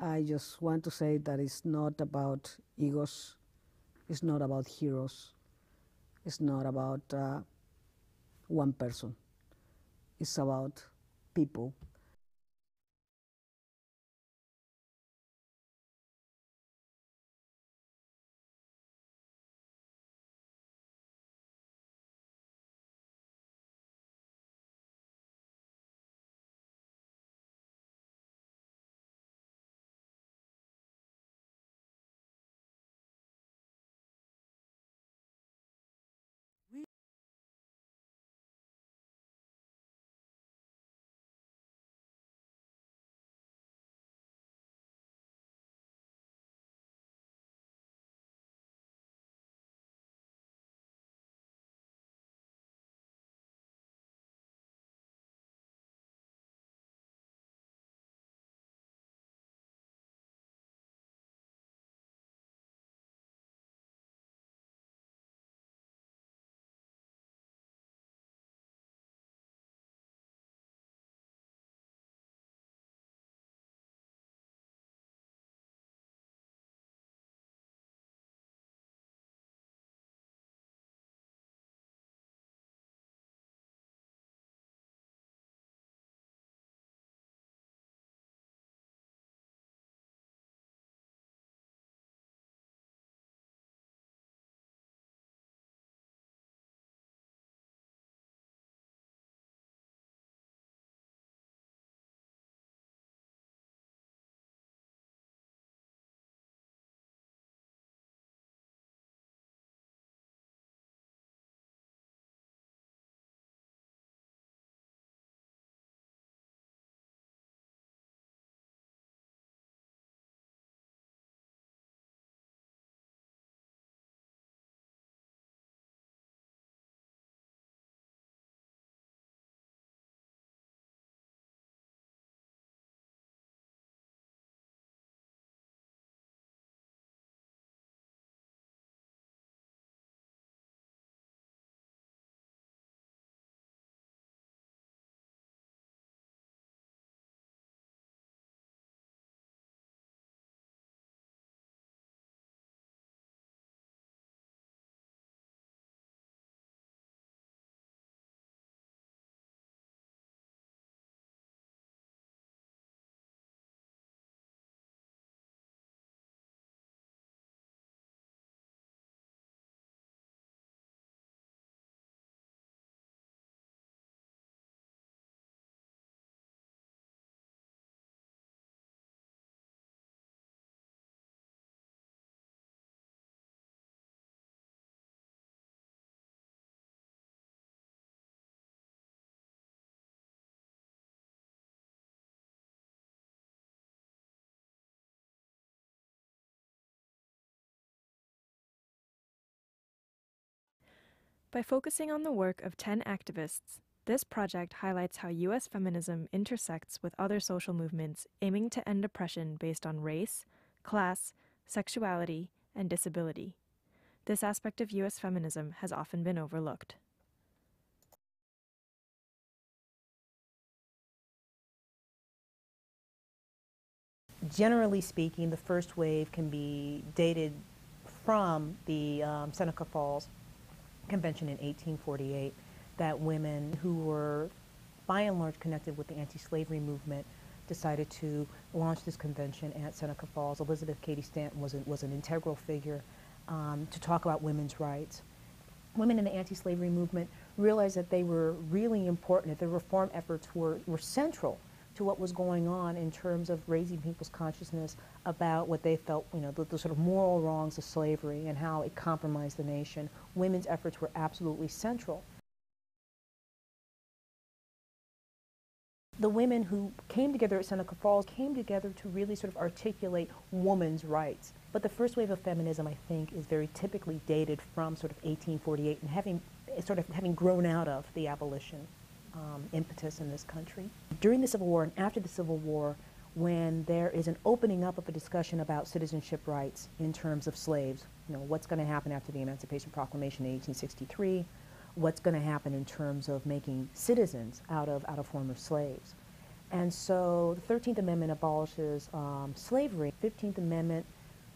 I just want to say that it's not about egos, it's not about heroes, it's not about uh, one person, it's about people. By focusing on the work of 10 activists, this project highlights how U.S. feminism intersects with other social movements aiming to end oppression based on race, class, sexuality, and disability. This aspect of U.S. feminism has often been overlooked. Generally speaking, the first wave can be dated from the um, Seneca Falls Convention in 1848 that women who were by and large connected with the anti-slavery movement decided to launch this convention at Seneca Falls. Elizabeth Cady Stanton was, a, was an integral figure um, to talk about women's rights. Women in the anti-slavery movement realized that they were really important, that the reform efforts were, were central to what was going on in terms of raising people's consciousness about what they felt, you know, the, the, sort of moral wrongs of slavery and how it compromised the nation. Women's efforts were absolutely central. The women who came together at Seneca Falls came together to really sort of articulate women's rights. But the first wave of feminism, I think, is very typically dated from sort of 1848 and having sort of having grown out of the abolition um, impetus in this country. During the Civil War and after the Civil War, when there is an opening up of a discussion about citizenship rights in terms of slaves, you know, what's going to happen after the Emancipation Proclamation in 1863, what's going to happen in terms of making citizens out of, out of former slaves. And so the 13th Amendment abolishes um, slavery. 15th Amendment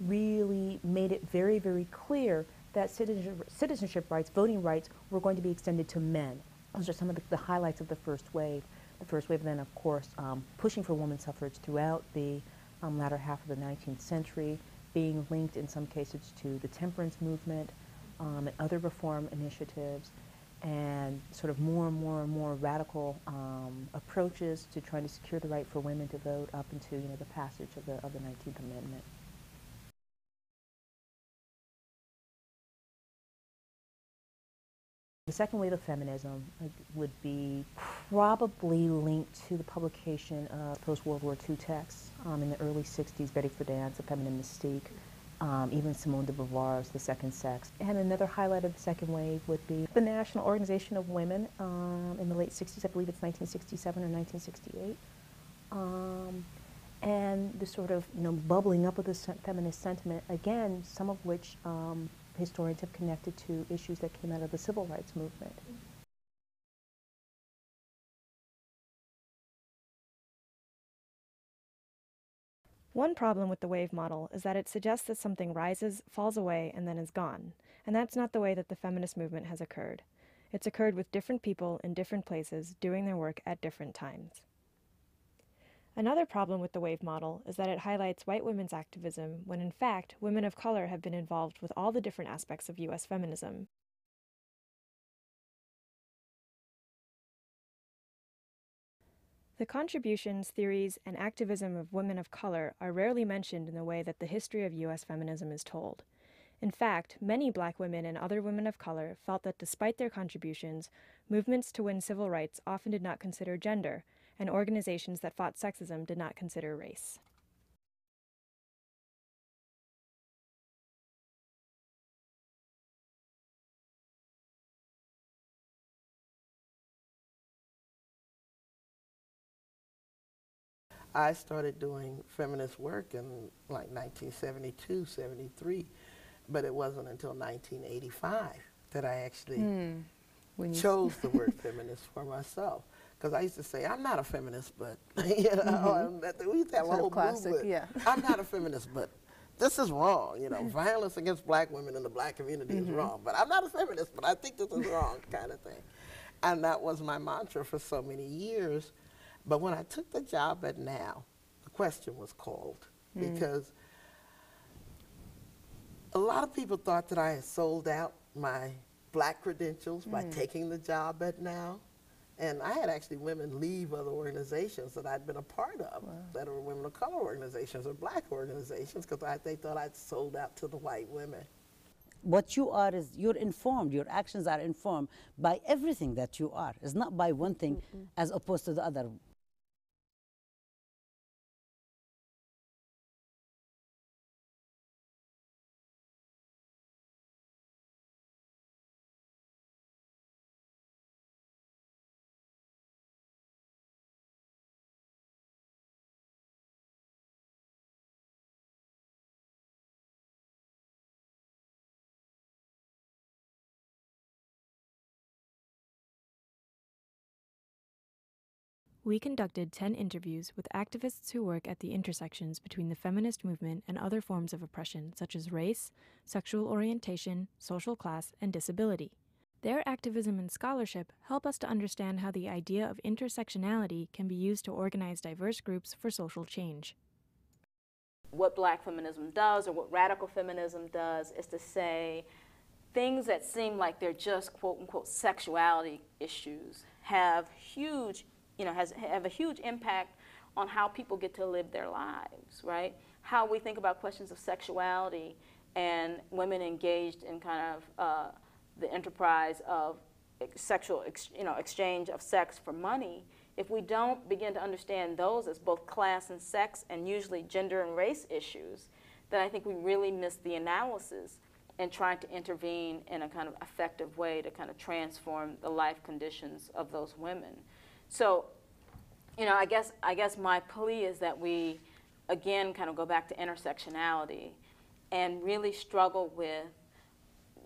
really made it very, very clear that citizenship, citizenship rights, voting rights, were going to be extended to men. Those are some of the, the highlights of the first wave. The first wave then, of course, um, pushing for women's suffrage throughout the um, latter half of the 19th century, being linked in some cases to the temperance movement um, and other reform initiatives, and sort of more and more and more radical um, approaches to trying to secure the right for women to vote up into you know, the passage of the, of the 19th Amendment. The second wave of feminism would be probably linked to the publication of post-World War II texts um, in the early 60s, Betty Friedan's A Feminine Mystique, um, even Simone de Beauvoir's The Second Sex. And another highlight of the second wave would be the National Organization of Women um, in the late 60s, I believe it's 1967 or 1968. Um, and the sort of you know, bubbling up of the feminist sentiment, again, some of which um, historians have connected to issues that came out of the civil rights movement. One problem with the wave model is that it suggests that something rises, falls away, and then is gone. And that's not the way that the feminist movement has occurred. It's occurred with different people in different places doing their work at different times. Another problem with the wave model is that it highlights white women's activism when in fact women of color have been involved with all the different aspects of U.S. feminism. The contributions, theories, and activism of women of color are rarely mentioned in the way that the history of U.S. feminism is told. In fact, many black women and other women of color felt that despite their contributions, movements to win civil rights often did not consider gender, and organizations that fought sexism did not consider race. I started doing feminist work in like 1972, 73, but it wasn't until 1985 that I actually mm. chose the word feminist for myself. Because I used to say, I'm not a feminist, but, you know, mm-hmm. we used to have a whole classic, movement. Yeah. I'm not a feminist, but this is wrong. You know, violence against black women in the black community mm-hmm. is wrong. But I'm not a feminist, but I think this is wrong, kind of thing. And that was my mantra for so many years. But when I took the job at Now, the question was called mm. because a lot of people thought that I had sold out my black credentials mm. by taking the job at NOW. And I had actually women leave other organizations that I'd been a part of, wow. that were women of color organizations or black organizations, because they thought I'd sold out to the white women. What you are is you're informed, your actions are informed by everything that you are. It's not by one thing mm as opposed to the other. We conducted 10 interviews with activists who work at the intersections between the feminist movement and other forms of oppression, such as race, sexual orientation, social class, and disability. Their activism and scholarship help us to understand how the idea of intersectionality can be used to organize diverse groups for social change. What black feminism does, or what radical feminism does, is to say things that seem like they're just quote unquote sexuality issues have huge you know, has have a huge impact on how people get to live their lives, right? How we think about questions of sexuality and women engaged in kind of uh, the enterprise of sexual, ex, you know, exchange of sex for money. If we don't begin to understand those as both class and sex and usually gender and race issues, then I think we really miss the analysis and trying to intervene in a kind of effective way to kind of transform the life conditions of those women. So, you know, I guess, I guess my plea is that we, again, kind of go back to intersectionality and really struggle with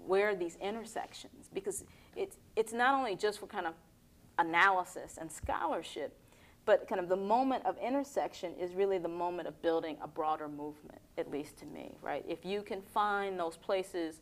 where these intersections because it's, it's not only just for kind of analysis and scholarship, But kind of the moment of intersection is really the moment of building a broader movement, at least to me, right? If you can find those places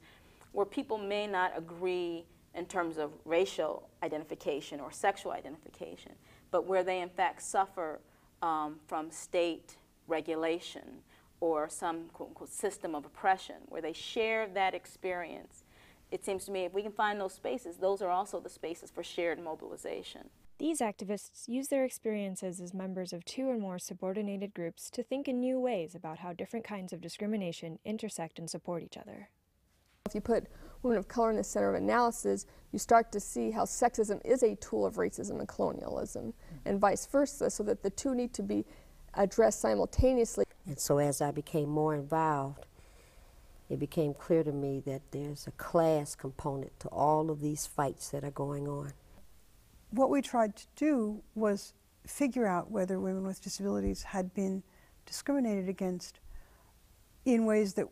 where people may not agree in terms of racial identification or sexual identification, but where they in fact suffer um, from state regulation or some quote unquote system of oppression, where they share that experience. It seems to me if we can find those spaces, those are also the spaces for shared mobilization. These activists use their experiences as members of two or more subordinated groups to think in new ways about how different kinds of discrimination intersect and support each other. If you put women of color in the center of analysis, you start to see how sexism is a tool of racism and colonialism, mm -hmm. and vice versa, so that the two need to be addressed simultaneously. And so as I became more involved, it became clear to me that there's a class component to all of these fights that are going on. What we tried to do was figure out whether women with disabilities had been discriminated against in ways that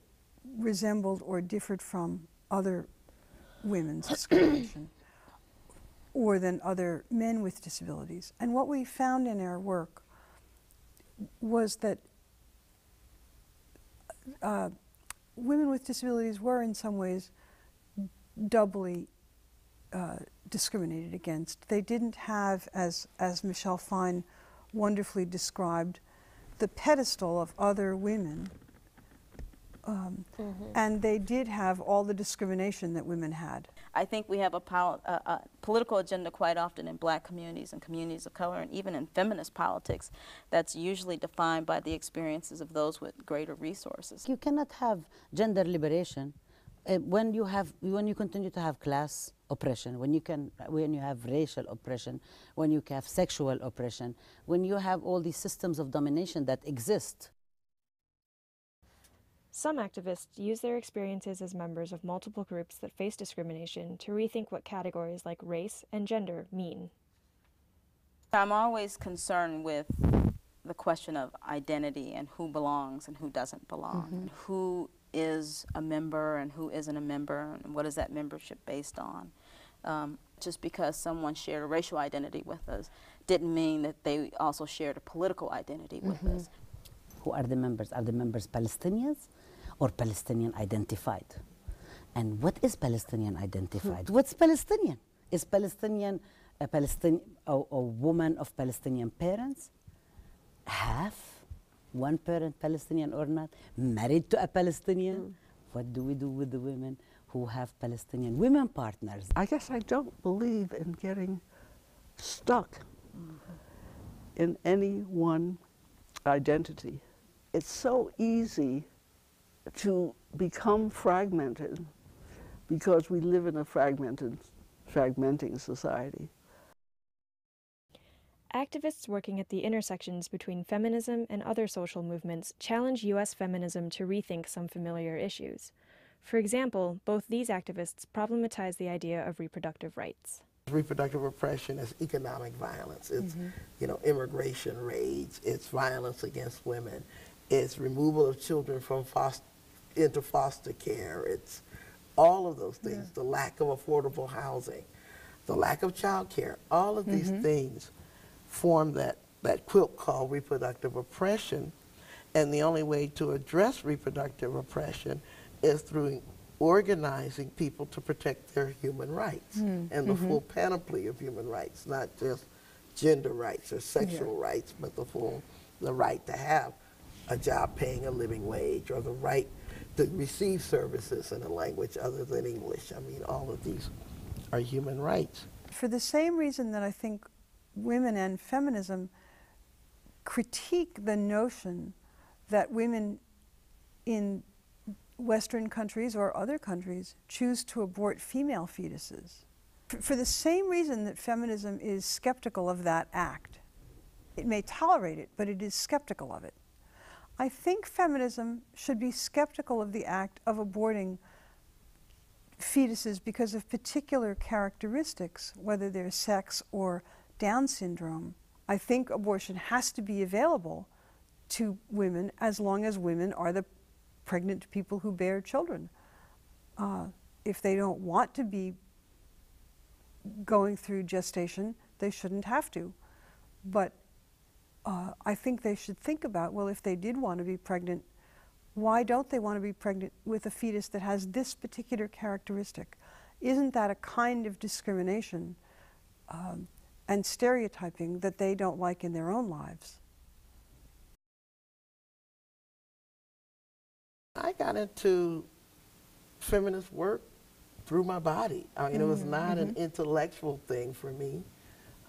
resembled or differed from other women's discrimination or than other men with disabilities. And what we found in our work was that uh, women with disabilities were in some ways doubly uh, discriminated against. They didn't have, as, as Michelle Fine wonderfully described, the pedestal of other women um, mm -hmm. And they did have all the discrimination that women had. I think we have a, a, a, political agenda quite often in black communities and communities of color and even in feminist politics that's usually defined by the experiences of those with greater resources. You cannot have gender liberation uh, when you have when you continue to have class oppression, when you can when you have racial oppression, when you have sexual oppression, when you have all these systems of domination that exist some activists use their experiences as members of multiple groups that face discrimination to rethink what categories like race and gender mean. I'm always concerned with the question of identity and who belongs and who doesn't belong, mm -hmm. and who is a member and who isn't a member, and what is that membership based on. Um, just because someone shared a racial identity with us didn't mean that they also shared a political identity with mm -hmm. us. Who are the members? Are the members Palestinians? Or Palestinian identified. And what is Palestinian identified? Hmm. What's Palestinian? Is Palestinian a, Palestinian, a, a woman of Palestinian parents? Half? One parent Palestinian or not? Married to a Palestinian? Mm. What do we do with the women who have Palestinian women partners? I guess I don't believe in getting stuck mm -hmm. in any one identity. It's so easy to become fragmented because we live in a fragmented, fragmenting society. Activists working at the intersections between feminism and other social movements challenge U.S. feminism to rethink some familiar issues. For example, both these activists problematize the idea of reproductive rights. Reproductive oppression is economic violence. It's, mm -hmm. you know, immigration raids. It's violence against women. It's removal of children from foster into foster care. It's all of those things, yeah. the lack of affordable housing, the lack of child care, all of these mm -hmm. things form that, that quilt called reproductive oppression. And the only way to address reproductive oppression is through organizing people to protect their human rights mm -hmm. and the mm -hmm. full panoply of human rights, not just gender rights or sexual yeah. rights, but the full, the right to have a job paying a living wage or the right to receive services in a language other than English. I mean, all of these are human rights. For the same reason that I think women and feminism critique the notion that women in Western countries or other countries choose to abort female fetuses. For the same reason that feminism is skeptical of that act. It may tolerate it, but it is skeptical of it. I think feminism should be skeptical of the act of aborting fetuses because of particular characteristics, whether they're sex or Down syndrome. I think abortion has to be available to women as long as women are the pregnant people who bear children. Uh, if they don't want to be going through gestation, they shouldn't have to. But uh, I think they should think about well, if they did want to be pregnant, why don't they want to be pregnant with a fetus that has this particular characteristic? Isn't that a kind of discrimination um, and stereotyping that they don't like in their own lives? I got into feminist work through my body. I mean, mm -hmm. it was mm-hmm. not mm -hmm. an mm-hmm. intellectual thing for me.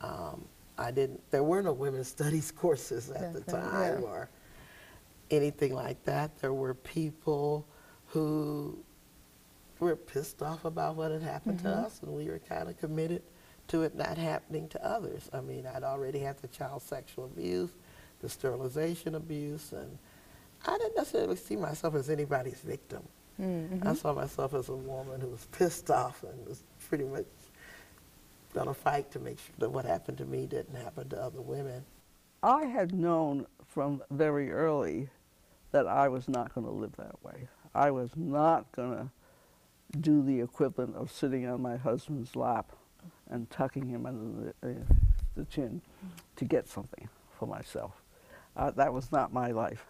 Um, I didn't. There were no women's studies courses at the time, yeah. or anything like that. There were people who were pissed off about what had happened mm -hmm. to mm-hmm. us, and we were kind of committed to it not happening to others. I mean, I'd already had the child sexual abuse, the sterilization abuse, and I didn't necessarily see myself as anybody's victim. Mm -hmm. I saw myself as a woman who was pissed off and was pretty much going to fight to make sure that what happened to me didn't happen to other women. I had known from very early that I was not going to live that way. I was not going to do the equivalent of sitting on my husband's lap and tucking him under the, uh, the chin to get something for myself. Uh, that was not my life.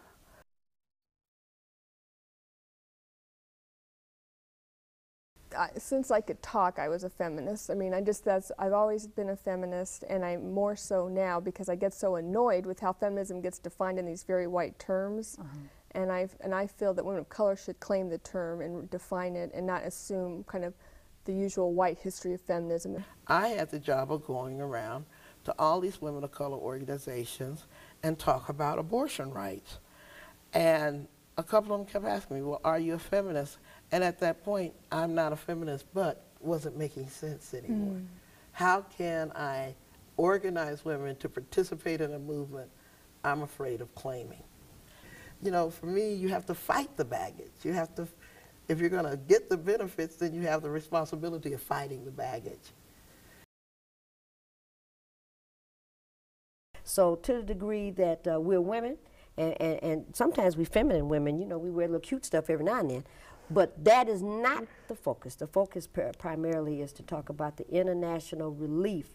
I, since I could talk, I was a feminist. I mean, I just that's I've always been a feminist, and I'm more so now because I get so annoyed with how feminism gets defined in these very white terms. Uh -huh. And I and I feel that women of color should claim the term and define it, and not assume kind of the usual white history of feminism. I had the job of going around to all these women of color organizations and talk about abortion rights. And a couple of them kept asking me, well, are you a feminist? And at that point, I'm not a feminist, but wasn't making sense anymore. Mm. How can I organize women to participate in a movement I'm afraid of claiming? You know, for me, you have to fight the baggage. You have to, if you're going to get the benefits, then you have the responsibility of fighting the baggage. So to the degree that uh, we're women, and, and, and, sometimes we feminine women, you know, we wear little cute stuff every now and then. But that is not the focus. The focus primarily is to talk about the international relief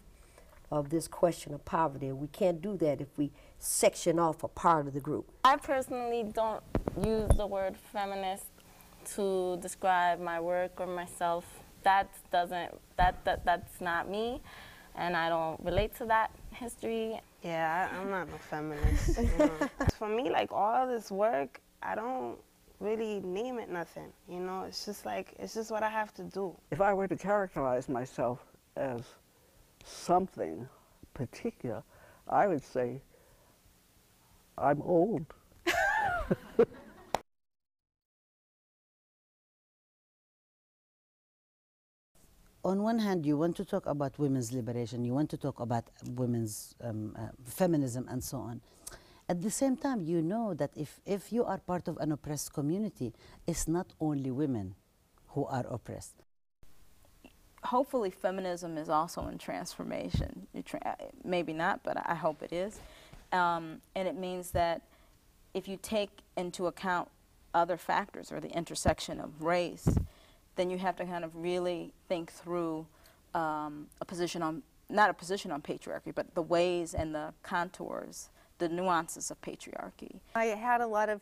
of this question of poverty. We can't do that if we section off a part of the group. I personally don't use the word feminist to describe my work or myself. That doesn't, that, that, that's not me. And I don't relate to that history. Yeah, I, am not a feminist. you know. For me, like all this work, I don't really name it nothing. You know, it's just like, it's just what I have to do. If I were to characterize myself as something particular, I would say I'm old. on one hand, you want to talk about women's liberation, you want to talk about women's um, uh, feminism and so on. At the same time, you know that if, if you are part of an oppressed community, it's not only women who are oppressed. Hopefully, feminism is also in transformation. Tra maybe not, but I hope it is. Um, and it means that if you take into account other factors or the intersection of race, then you have to kind of really think through um, a position on, not a position on patriarchy, but the ways and the contours the nuances of patriarchy. I had a lot of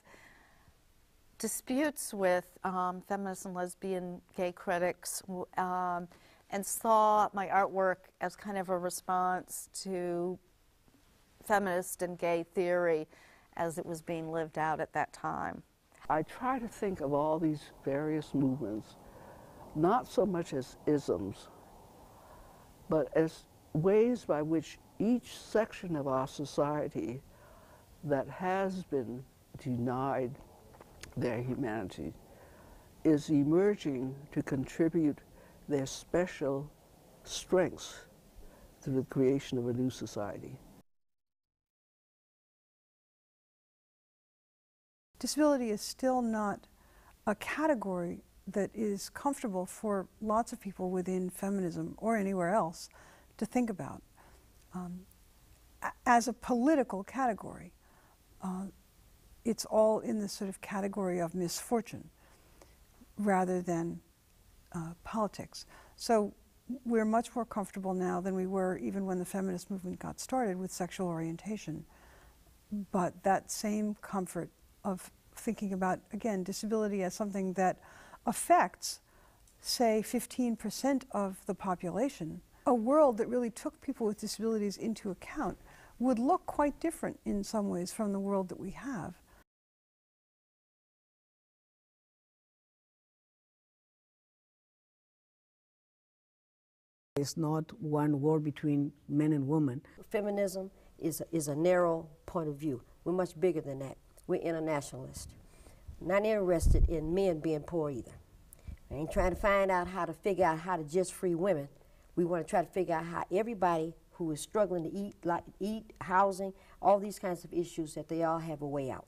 disputes with um, feminist and lesbian gay critics um, and saw my artwork as kind of a response to feminist and gay theory as it was being lived out at that time. I try to think of all these various movements not so much as isms, but as ways by which each section of our society that has been denied their humanity is emerging to contribute their special strengths to the creation of a new society. Disability is still not a category that is comfortable for lots of people within feminism or anywhere else to think about um, as a political category. Uh, it's all in the sort of category of misfortune rather than uh, politics. So we're much more comfortable now than we were even when the feminist movement got started with sexual orientation but that same comfort of thinking about, again, disability as something that affects, say, 15% of the population, a world that really took people with disabilities into account would look quite different in some ways from the world that we have. It's not one war between men and women. Feminism is a, is a narrow point of view. We're much bigger than that. We're internationalist. Not interested in men being poor either. We ain't trying to find out how to figure out how to just free women. We want to try to figure out how everybody who is struggling to eat, like eat, housing, all these kinds of issues, that they all have a way out.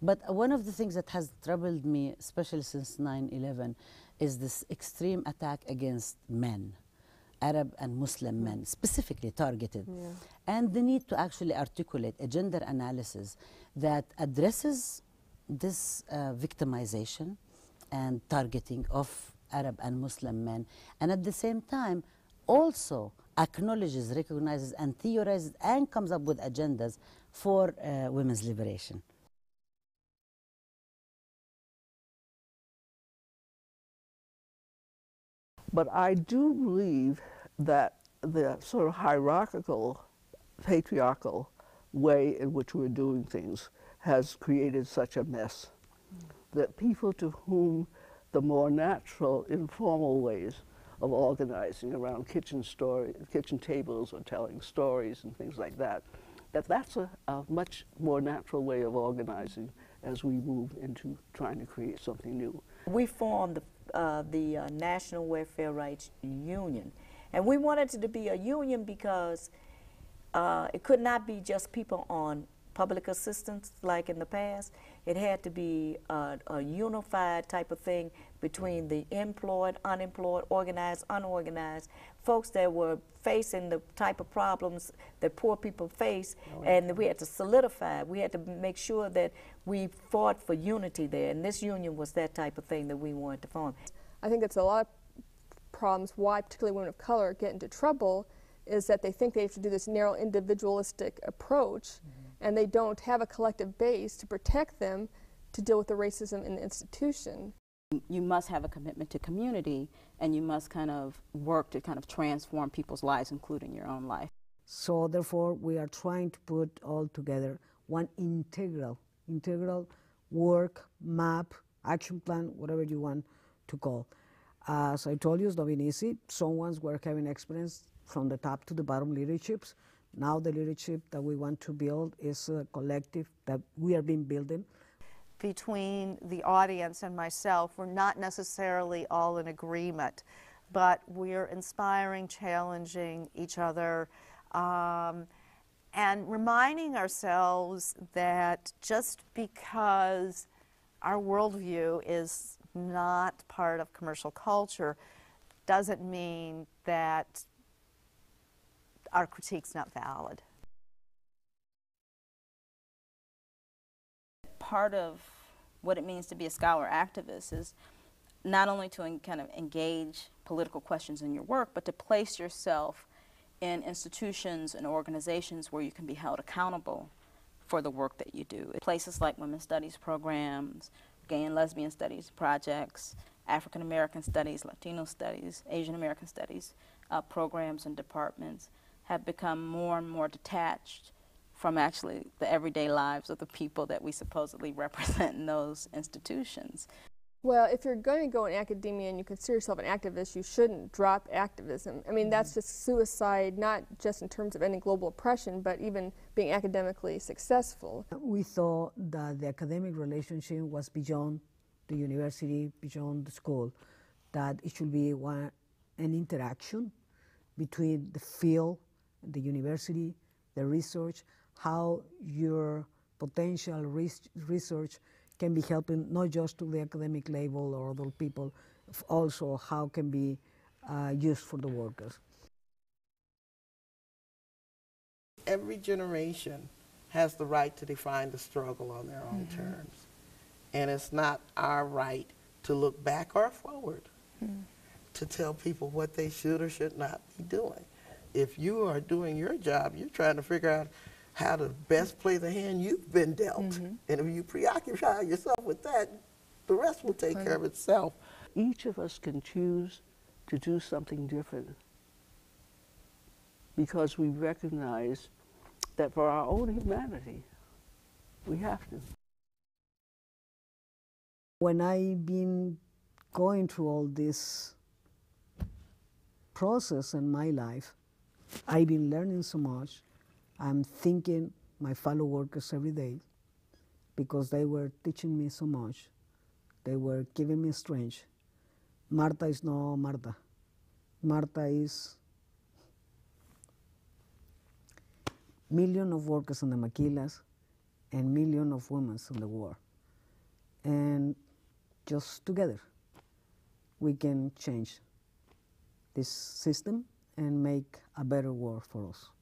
But one of the things that has troubled me, especially since 9-11, is this extreme attack against men. Arab and Muslim men, specifically targeted. Yeah. And the need to actually articulate a gender analysis that addresses this uh, victimization and targeting of Arab and Muslim men, and at the same time also acknowledges, recognizes, and theorizes and comes up with agendas for uh, women's liberation. But I do believe that the sort of hierarchical, patriarchal way in which we're doing things has created such a mess that people to whom the more natural, informal ways of organizing around kitchen story, kitchen tables or telling stories and things like that, that that's a, a much more natural way of organizing as we move into trying to create something new. We formed the, uh, the uh, National Welfare Rights Union, and we wanted it to be a union because uh, it could not be just people on public assistance like in the past. It had to be a, a unified type of thing between the employed, unemployed, organized, unorganized, folks that were facing the type of problems that poor people face, oh, and we had to solidify. We had to make sure that we fought for unity there, and this union was that type of thing that we wanted to form. I think it's a lot of problems why particularly women of color get into trouble is that they think they have to do this narrow individualistic approach mm -hmm. And they don't have a collective base to protect them to deal with the racism in the institution. You must have a commitment to community and you must kind of work to kind of transform people's lives, including your own life. So therefore we are trying to put all together one integral, integral work, map, action plan, whatever you want to call. As I told you, it's not been easy. Someone's work having experience from the top to the bottom leaderships. Now the leadership that we want to build is a collective that we are being building. Between the audience and myself, we're not necessarily all in agreement, but we're inspiring, challenging each other, um, and reminding ourselves that just because our worldview is not part of commercial culture doesn't mean that our critique's not valid. Part of what it means to be a scholar activist is not only to kind of engage political questions in your work, but to place yourself in institutions and organizations where you can be held accountable for the work that you do. Places like women's studies programs, gay and lesbian studies projects, African American studies, Latino studies, Asian American studies uh, programs and departments have become more and more detached from actually the everyday lives of the people that we supposedly represent in those institutions. Well, if you're going to go in academia and you consider yourself an activist, you shouldn't drop activism. I mean, mm -hmm. that's just suicide, not just in terms of ending global oppression, but even being academically successful. We thought that the academic relationship was beyond the university, beyond the school, that it should be one, an interaction between the field, the university, the research, how your potential research can be helping not just to the academic level or other people, also how can be uh, used for the workers. Every generation has the right to define the struggle on their own mm -hmm. terms. And it's not our right to look back or forward mm. to tell people what they should or should not be doing. If you are doing your job, you're trying to figure out how to best play the hand you've been dealt. Mm-hmm. And if you preoccupy yourself with that, the rest will take care of itself. Each of us can choose to do something different because we recognize that for our own humanity, we have to. When I've been going through all this process in my life, I've been learning so much. I'm thinking my fellow workers every day because they were teaching me so much. They were giving me strength. Marta is no Marta. Marta is million of workers in the maquilas and million of women in the war. And just together, we can change this system and make a better world for us.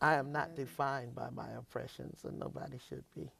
I am not defined by my oppressions, and nobody should be.